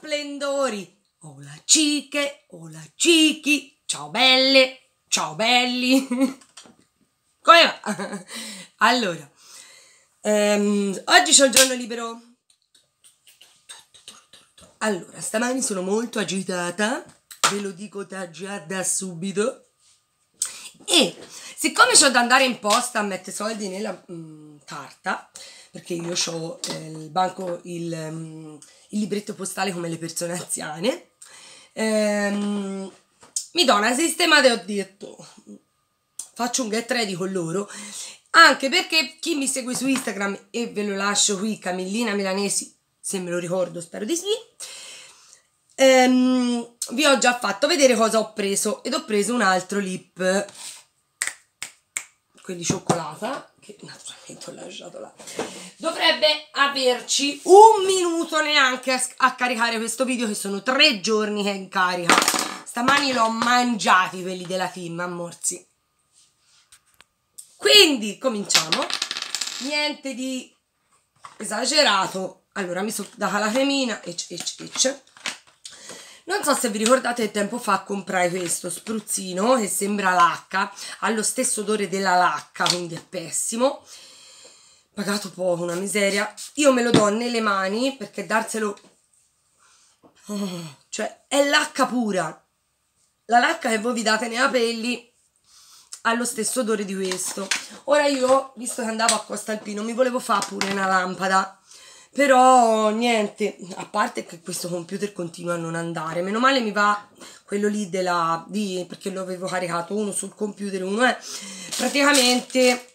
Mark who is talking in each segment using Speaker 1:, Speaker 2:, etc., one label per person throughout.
Speaker 1: splendori. Hola ciche, hola cichi, ciao belle, ciao belli. Come va? Allora, um, oggi ho il giorno libero. Allora, stamani sono molto agitata, ve lo dico già da subito. E siccome ho da andare in posta a mettere soldi nella mm, carta, perché io ho eh, il banco, il, um, il libretto postale come le persone anziane, ehm, mi do una sistemata e ho detto faccio un get ready con loro. Anche perché chi mi segue su Instagram e ve lo lascio qui Camillina Milanesi se me lo ricordo spero di sì. Ehm, vi ho già fatto vedere cosa ho preso ed ho preso un altro lip quelli cioccolata che naturalmente ho lasciato là dovrebbe averci un minuto neanche a, a caricare questo video che sono tre giorni che è in carica. Stamani l'ho mangiati quelli della team ammorzi. Quindi cominciamo. Niente di esagerato. Allora mi sono data la cremina e, e, e non so se vi ricordate tempo fa comprai questo spruzzino che sembra lacca, ha lo stesso odore della lacca, quindi è pessimo. Pagato poco, una miseria. Io me lo do nelle mani perché darselo... cioè, è lacca pura. La lacca che voi vi date nei capelli ha lo stesso odore di questo. Ora io, visto che andavo a Costa Alpino, mi volevo fare pure una lampada però niente a parte che questo computer continua a non andare meno male mi va quello lì della di perché lo avevo caricato uno sul computer uno è praticamente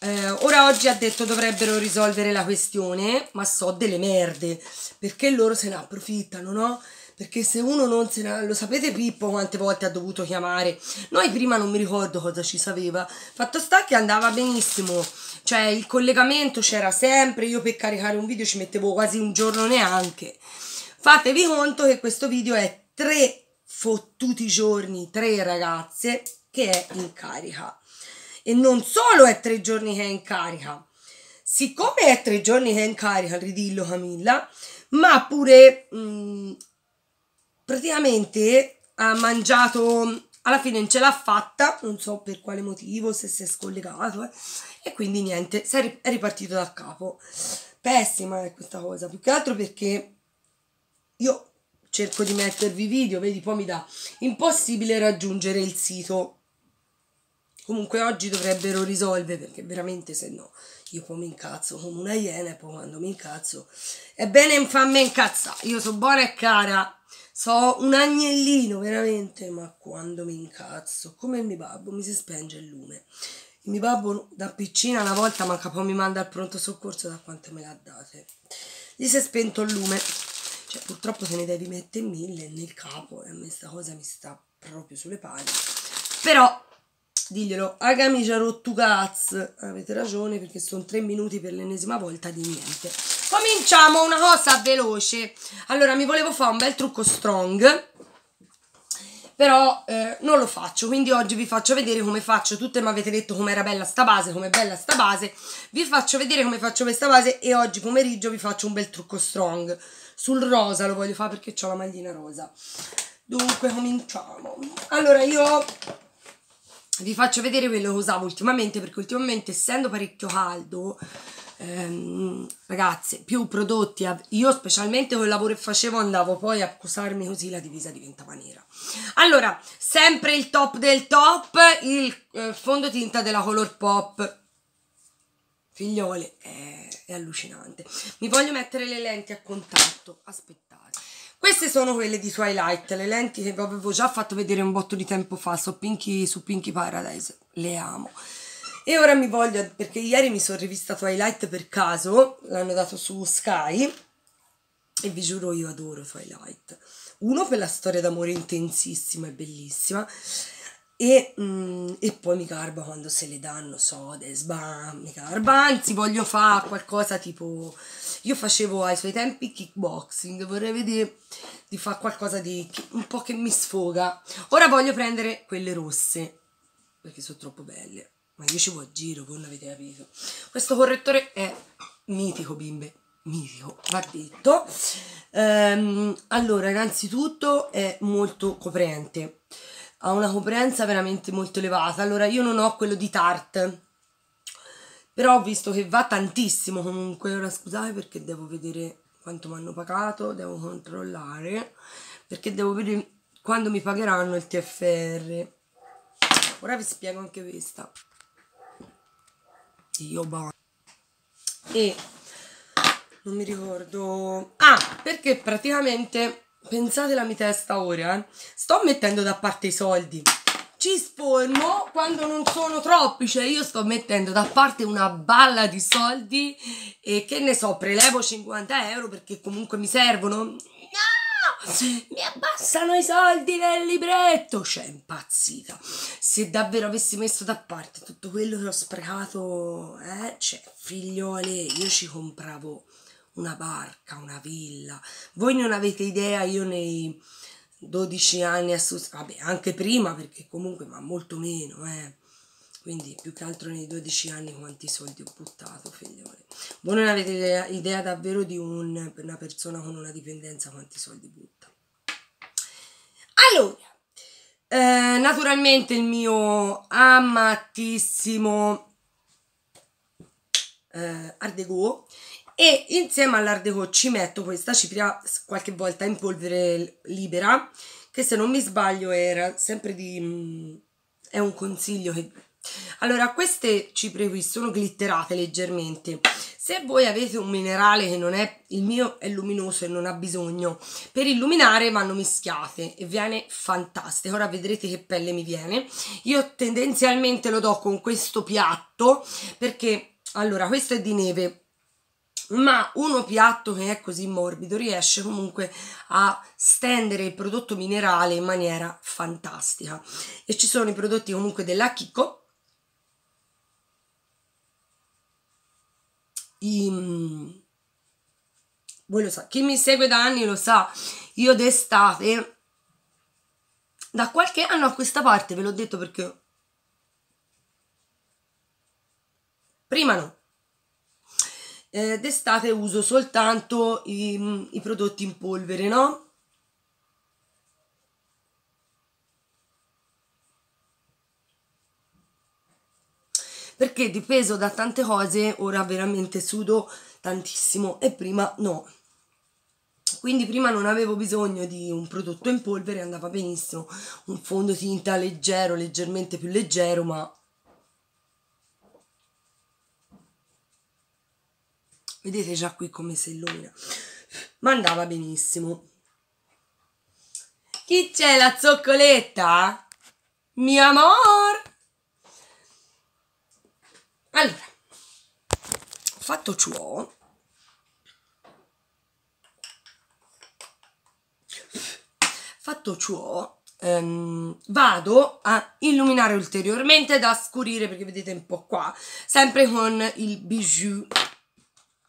Speaker 1: eh, ora oggi ha detto dovrebbero risolvere la questione ma so delle merde perché loro se ne approfittano no? Perché se uno non se ne lo sapete Pippo quante volte ha dovuto chiamare? Noi prima non mi ricordo cosa ci sapeva. Fatto sta che andava benissimo. Cioè il collegamento c'era sempre, io per caricare un video ci mettevo quasi un giorno neanche. Fatevi conto che questo video è tre fottuti giorni, tre ragazze, che è in carica. E non solo è tre giorni che è in carica, siccome è tre giorni che è in carica, ridillo Camilla, ma pure mh, mm, praticamente ha mangiato alla fine non ce l'ha fatta, non so per quale motivo, se si è scollegato, eh, e quindi niente, è ripartito da capo. Pessima è questa cosa, più che altro perché io cerco di mettervi video, vedi, poi mi dà impossibile raggiungere il sito. Comunque oggi dovrebbero risolvere perché veramente se no io poi mi incazzo come una iena e poi quando mi incazzo è bene farmi incazzare. Io sono buona e cara So un agnellino veramente, ma quando mi incazzo, come il mio babbo, mi si spenge il lume. Il mio babbo da piccina una volta manca poi mi manda al pronto soccorso da quante me l'ha date. Gli si è spento il lume. Cioè, purtroppo se ne devi mettere mille nel capo e a me sta cosa mi sta proprio sulle palle. Però diglielo, a camicia rotto cazzo. Avete ragione perché sono tre minuti per l'ennesima volta di niente. Cominciamo una cosa veloce. Allora, mi volevo fare un bel trucco strong, però eh, non lo faccio, quindi oggi vi faccio vedere come faccio. Tutte mi avete detto come era bella sta base, come è bella sta base. Vi faccio vedere come faccio questa base e oggi pomeriggio vi faccio un bel trucco strong. Sul rosa lo voglio fare perché ho la maglina rosa. Dunque, cominciamo. Allora, io vi faccio vedere quello che usavo ultimamente perché ultimamente essendo parecchio caldo ehm, ragazze, più prodotti. Io specialmente col lavoro che facevo andavo poi a accusarmi così la divisa diventava nera. Allora, sempre il top del top, il eh, fondotinta della Color Pop. Figliole, è, è allucinante. Mi voglio mettere le lenti a contatto. Aspettate. Queste sono quelle di Twilight, le lenti che vi avevo già fatto vedere un botto di tempo fa su Pinky, su Pinky Paradise. Le amo. E ora mi voglio, perché ieri mi sono rivista Twilight per caso, l'hanno dato su Sky, e vi giuro io adoro Twilight. Uno per la storia d'amore intensissima e bellissima, e, mm, e, poi mi garba quando se le danno sode, sbam, mi garba, anzi voglio fare qualcosa tipo, io facevo ai suoi tempi kickboxing, vorrei vedere di fare qualcosa di un po' che mi sfoga. Ora voglio prendere quelle rosse, perché sono troppo belle ma io ci vuoi a giro, voi non avete capito. Questo correttore è mitico, bimbe, mitico, va detto. Ehm, allora, innanzitutto è molto coprente, ha una coprenza veramente molto elevata. Allora, io non ho quello di Tarte, però ho visto che va tantissimo comunque. Ora scusate perché devo vedere quanto mi hanno pagato, devo controllare, perché devo vedere quando mi pagheranno il TFR. Ora vi spiego anche questa. Io ba. E non mi ricordo. Ah, perché praticamente pensate la mia testa ora, eh? sto mettendo da parte i soldi. Ci sformo quando non sono troppi, cioè io sto mettendo da parte una balla di soldi e che ne so, prelevo 50 euro perché comunque mi servono. No! Mi abbassano i soldi del libretto! Cioè, impazzita. Se davvero avessi messo da parte tutto quello che ho sprecato, eh, cioè, figliole, io ci compravo una barca, una villa. Voi non avete idea, io nei 12 anni vabbè, anche prima perché comunque, ma molto meno, eh. Quindi più che altro nei 12 anni quanti soldi ho buttato, figlioli. Voi non avete idea, idea davvero di un, una persona con una dipendenza quanti soldi butta. Allora, eh, naturalmente il mio amatissimo eh, Ardegou e insieme all'Ardeco ci metto questa cipria qualche volta in polvere libera che se non mi sbaglio era sempre di mm, è un consiglio che allora queste cipre qui sono glitterate leggermente. Se voi avete un minerale che non è il mio è luminoso e non ha bisogno per illuminare vanno mischiate e viene fantastico. Ora vedrete che pelle mi viene. Io tendenzialmente lo do con questo piatto perché allora questo è di neve ma uno piatto che è così morbido riesce comunque a stendere il prodotto minerale in maniera fantastica. E ci sono i prodotti comunque della Kiko I, voi lo sa, chi mi segue da anni lo sa, io d'estate da qualche anno a questa parte ve l'ho detto perché prima no eh, d'estate uso soltanto i, i prodotti in polvere, no? Perché dipeso da tante cose, ora veramente sudo tantissimo e prima no. Quindi prima non avevo bisogno di un prodotto in polvere, andava benissimo, un fondotinta leggero, leggermente più leggero, ma Vedete già qui come si illumina. Ma andava benissimo. Chi c'è la zoccoletta? Mio amor! Allora, fatto ciò, fatto ciò, um, vado a illuminare ulteriormente da scurire perché vedete un po' qua, sempre con il bijou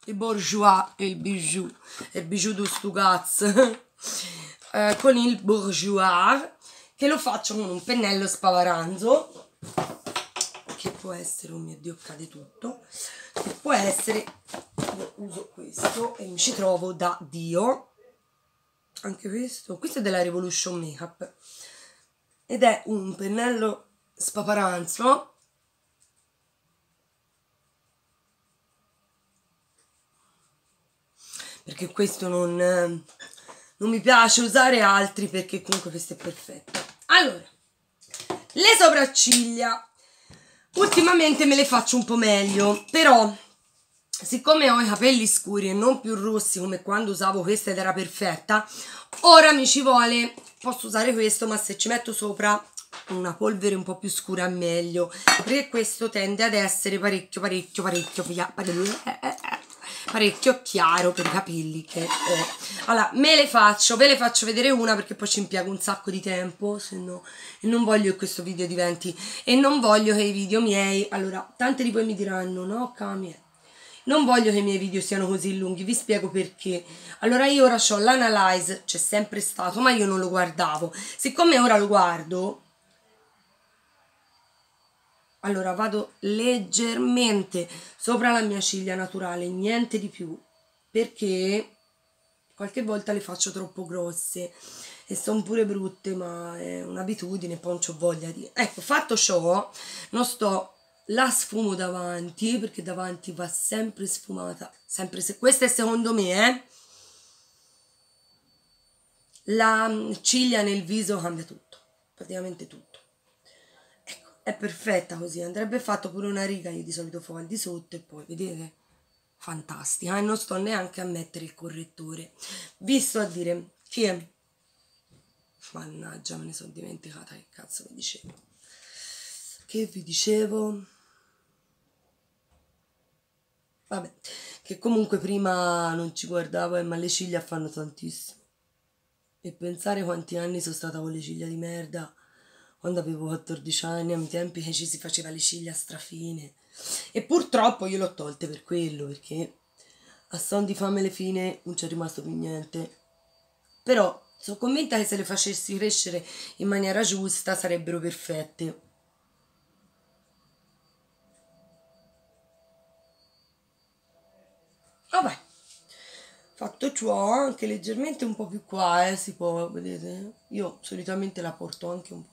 Speaker 1: il bourgeois e il bijou, il bijou du Stugaz, eh, con il bourgeois, che lo faccio con un pennello spavaranzo, può essere, oh mio Dio, cade tutto, può essere, uso questo e mi ci trovo da Dio, anche questo, questo è della Revolution Makeup, ed è un pennello spaparanzo. Perché questo non, non mi piace usare altri perché comunque questo è perfetto. Allora, le sopracciglia ultimamente me le faccio un po' meglio, però siccome ho i capelli scuri e non più rossi come quando usavo questa ed era perfetta, ora mi ci vuole, posso usare questo, ma se ci metto sopra una polvere un po' più scura meglio, perché questo tende ad essere parecchio, parecchio, parecchio, parecchio parecchio chiaro per i capelli che ho. Allora, me le faccio, ve le faccio vedere una perché poi ci impiego un sacco di tempo, se no, e non voglio che questo video diventi, e non voglio che i video miei, allora, tante di voi mi diranno, no, Cami, non voglio che i miei video siano così lunghi, vi spiego perché. Allora io ora ho l'analyze, c'è sempre stato, ma io non lo guardavo. Siccome ora lo guardo, allora vado leggermente sopra la mia ciglia naturale, niente di più. perché qualche volta le faccio troppo grosse e sono pure brutte ma è un'abitudine poi non ho voglia di ecco fatto ciò non sto la sfumo davanti perché davanti va sempre sfumata sempre se questa è secondo me eh la ciglia nel viso cambia tutto praticamente tutto è perfetta così andrebbe fatto pure una riga io di solito fo al di sotto e poi vedete fantastica e non sto neanche a mettere il correttore. Visto a dire che mannaggia me ne sono dimenticata che cazzo vi dicevo. Che vi dicevo? Vabbè che comunque prima non ci guardavo eh, ma le ciglia fanno tantissimo. E pensare quanti anni sono stata con le ciglia di merda quando avevo 14 anni, ai tempi che ci si faceva le ciglia strafine. E purtroppo io l'ho tolte per quello, perché a son di fame le fine non c'è rimasto più niente. Però sono convinta che se le facessi crescere in maniera giusta sarebbero perfette. Vabbè, fatto ciò anche leggermente un po' più qua, eh, si può, vedete? Io solitamente la porto anche un po'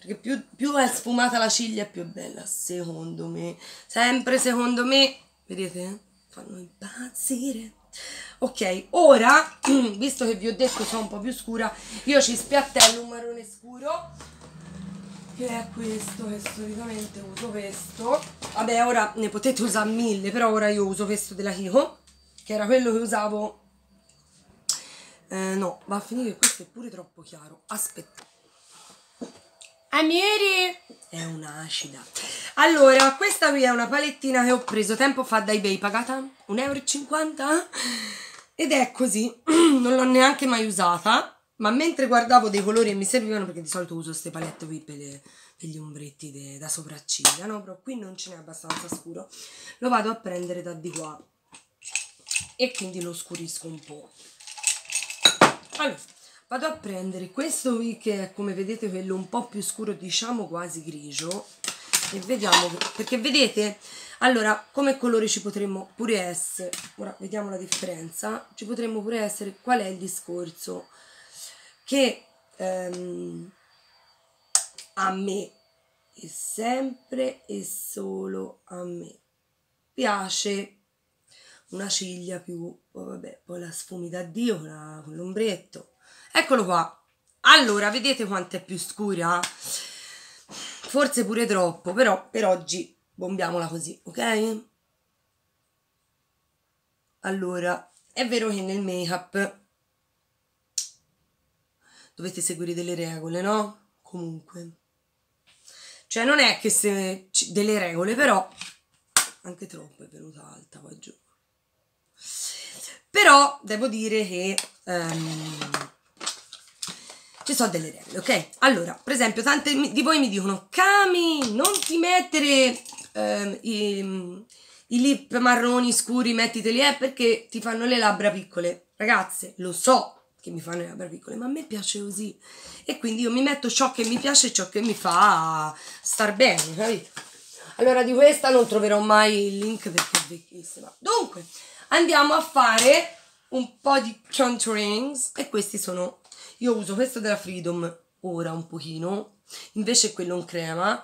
Speaker 1: perché più, più è sfumata la ciglia più è bella, secondo me. Sempre secondo me, vedete? Fanno impazzire. Ok, ora, visto che vi ho detto sono un po' più scura, io ci spiattello un marrone scuro, che è questo, che solitamente uso questo. Vabbè, ora ne potete usare mille, però ora io uso questo della Kiko, che era quello che usavo. Eh, no, va a finire che questo è pure troppo chiaro. Aspetta. Amieri! È un'acida. Allora, questa qui è una palettina che ho preso tempo fa da eBay, pagata 1,50 euro. Ed è così, non l'ho neanche mai usata, ma mentre guardavo dei colori e mi servivano, perché di solito uso queste palette qui per, le, per gli ombretti de, da sopracciglia, no? Però qui non ce n'è abbastanza scuro, lo vado a prendere da di qua e quindi lo scurisco un po'. Allora, vado a prendere questo qui che è come vedete quello un po' più scuro, diciamo quasi grigio, e vediamo, perché vedete allora, come colore ci potremmo pure essere, ora vediamo la differenza, ci potremmo pure essere, qual è il discorso? Che ehm, a me, e sempre e solo a me, piace una ciglia più, oh vabbè, poi la sfumi da Dio con, l'ombretto. Eccolo qua. Allora, vedete quanto è più scura? Forse pure troppo, però per oggi bombiamola così, ok? Allora, è vero che nel make-up dovete seguire delle regole, no? Comunque. Cioè non è che se delle regole, però anche troppo è venuta alta qua giù. Però devo dire che um, ci sono delle regole, ok? Allora, per esempio, tante di voi mi dicono Cami, non ti mettere ehm, i, i lip marroni scuri mettiteli eh, perché ti fanno le labbra piccole. Ragazze, lo so che mi fanno le labbra piccole, ma a me piace così. E quindi io mi metto ciò che mi piace e ciò che mi fa star bene, capito? Allora di questa non troverò mai il link perché è vecchissima. Dunque, andiamo a fare un po' di contourings e questi sono... Io uso questo della Freedom ora un pochino, invece quello in crema,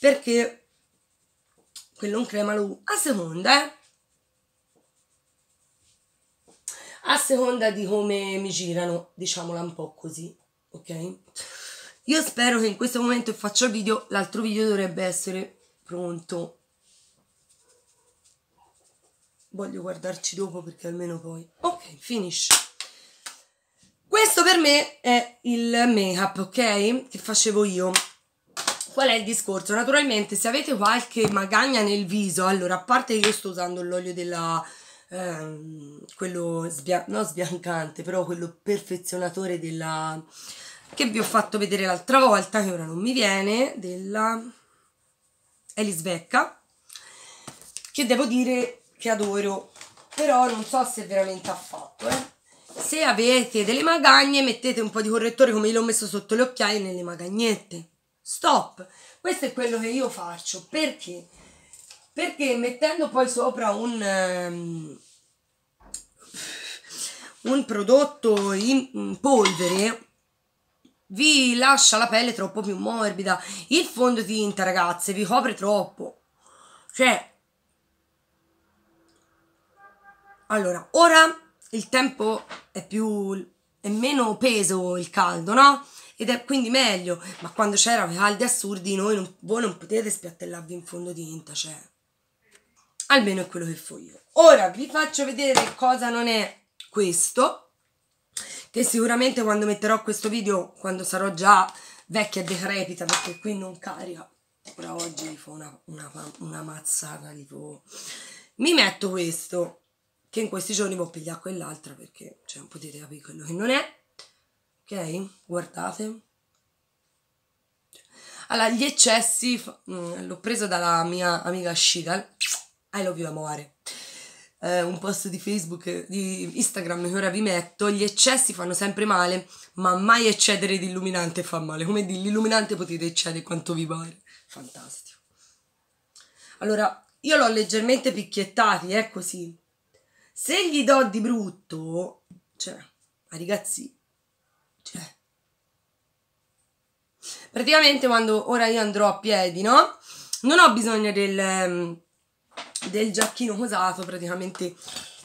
Speaker 1: perché quello in crema lo a seconda eh? a seconda di come mi girano diciamola un po' così ok? Io spero che in questo momento faccio il video l'altro video dovrebbe essere pronto. Voglio guardarci dopo perché almeno poi ok finish questo per me è il make up ok che facevo io Qual è il discorso? Naturalmente se avete qualche magagna nel viso, allora a parte che io sto usando l'olio della... Ehm, quello sbia- non sbiancante, però quello perfezionatore della... che vi ho fatto vedere l'altra volta, che ora non mi viene, della Elisbecca, che devo dire che adoro, però non so se veramente ha fatto, eh. Se avete delle magagne mettete un po' di correttore come io l'ho messo sotto le occhiaie nelle magagnette Stop. Questo è quello che io faccio. Perché? Perché mettendo poi sopra un, um, un prodotto in polvere vi lascia la pelle troppo più morbida. Il fondotinta, ragazze, vi copre troppo. Cioè, allora, ora il tempo è più è meno peso il caldo, no? Ed è quindi meglio, ma quando c'erano i caldi assurdi noi non, voi non potete spiattellarvi in fondotinta, cioè almeno è quello che fo io. Ora vi faccio vedere cosa non è questo che sicuramente quando metterò questo video, quando sarò già vecchia e decrepita, perché qui non carica, ora oggi mi fa una, una, una mazzata, tipo... Mi metto questo, che in questi giorni può pigliare quell'altra, perché, cioè, non potete capire quello che non è. Ok? Guardate. Allora, gli eccessi, mm, l'ho preso dalla mia amica Shigal, I love you amore eh, un post di Facebook, di Instagram che ora vi metto, gli eccessi fanno sempre male, ma mai eccedere di illuminante fa male. Come di l'illuminante potete eccedere quanto vi pare. Fantastico. Allora, io l'ho leggermente picchiettati, è eh, così. Se gli do di brutto, cioè, ragazzi, cioè, praticamente quando ora io andrò a piedi, no? Non ho bisogno del ehm, del giacchino cosato, praticamente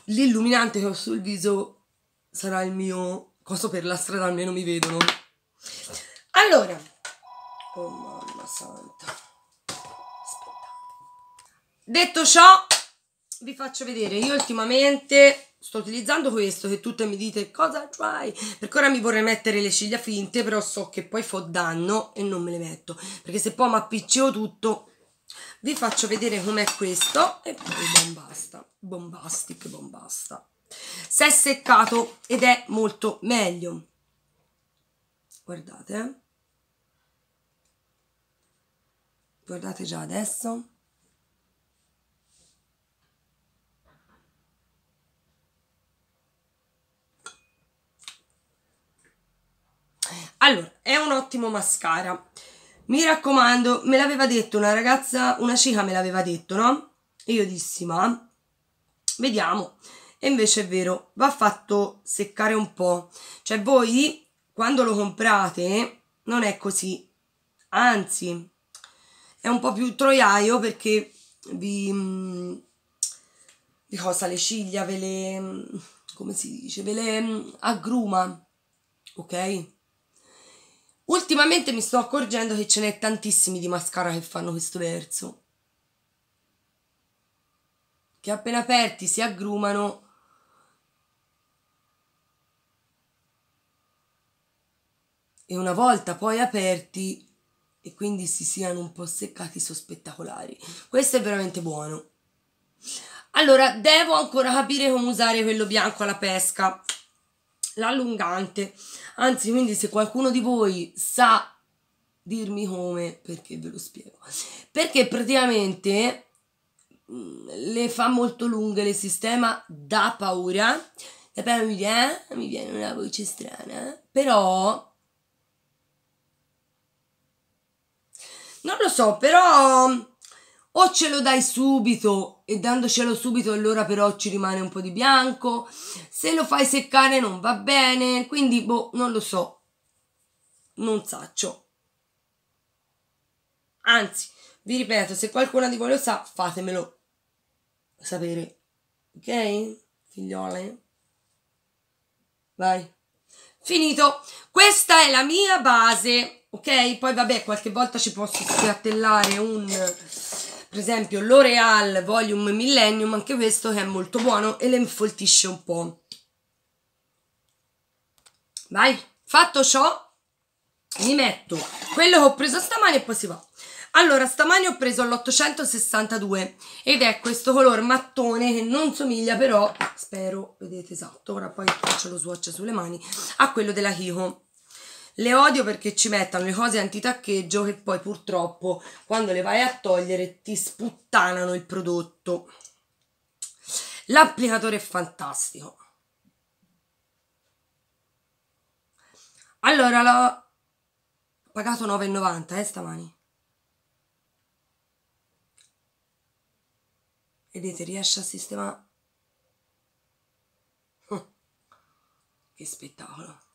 Speaker 1: l'illuminante che ho sul viso sarà il mio coso per la strada, almeno mi vedono. Allora, oh mamma santa. Aspettate. Detto ciò, vi faccio vedere, io ultimamente sto utilizzando questo che tutte mi dite cosa fai perché ora mi vorrei mettere le ciglia finte però so che poi fo danno e non me le metto. Perché se poi mi appiccico tutto vi faccio vedere com'è questo e poi bombasta bombastic bombasta si è seccato ed è molto meglio. Guardate eh. guardate già adesso allora è un ottimo mascara mi raccomando, me l'aveva detto una ragazza, una cica me l'aveva detto, no? E io dissi, ma vediamo. E invece è vero, va fatto seccare un po'. Cioè voi, quando lo comprate, non è così. Anzi, è un po' più troiaio perché vi... vi cosa le ciglia, ve le... come si dice? Ve le aggruma, ok? Ultimamente mi sto accorgendo che ce n'è tantissimi di mascara che fanno questo verso. Che appena aperti si aggrumano. E una volta poi aperti e quindi si siano un po' seccati sono spettacolari. Questo è veramente buono. Allora, devo ancora capire come usare quello bianco alla pesca l'allungante. Anzi, quindi se qualcuno di voi sa dirmi come, perché ve lo spiego. Perché praticamente mm, le fa molto lunghe, le sistema da paura. E poi mi viene, mi viene una voce strana, però... Non lo so, però o ce lo dai subito e dandocelo subito allora però ci rimane un po' di bianco, se lo fai seccare non va bene, quindi boh, non lo so, non saccio. Anzi, vi ripeto, se qualcuno di voi lo sa, fatemelo sapere, ok? Figliole? Vai. Finito. Questa è la mia base, ok? Poi vabbè, qualche volta ci posso spiattellare un per esempio L'Oreal Volume Millennium, anche questo che è molto buono e le infoltisce un po'. Vai, fatto ciò, mi metto quello che ho preso stamani e poi si va. Allora, stamani ho preso l'862 ed è questo color mattone che non somiglia però, spero, vedete esatto, ora poi faccio lo swatch sulle mani, a quello della Kiko. Le odio perché ci mettono le cose antitaccheggio che poi purtroppo quando le vai a togliere ti sputtanano il prodotto. L'applicatore è fantastico. Allora l'ho pagato 9,90 eh stamani. Vedete, riesce a sistemare che spettacolo